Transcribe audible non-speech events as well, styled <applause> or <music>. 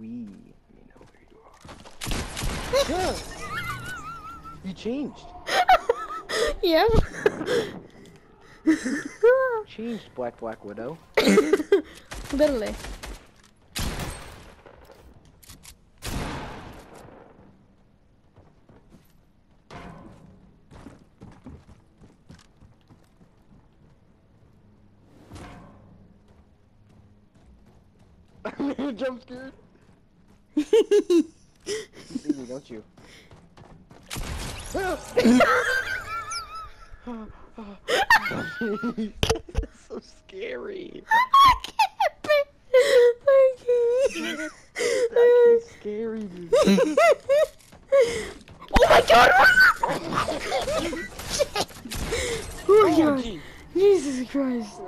We, we know where you are. Yeah. You changed. <laughs> Yeah. Changed, Black Black Widow. <laughs> Literally. <laughs> I'm jump scared you do, not you? That's <laughs> so scary. I can't be. I can't. That's scary, dude. <laughs> oh my god! oh, my god. Jesus Christ.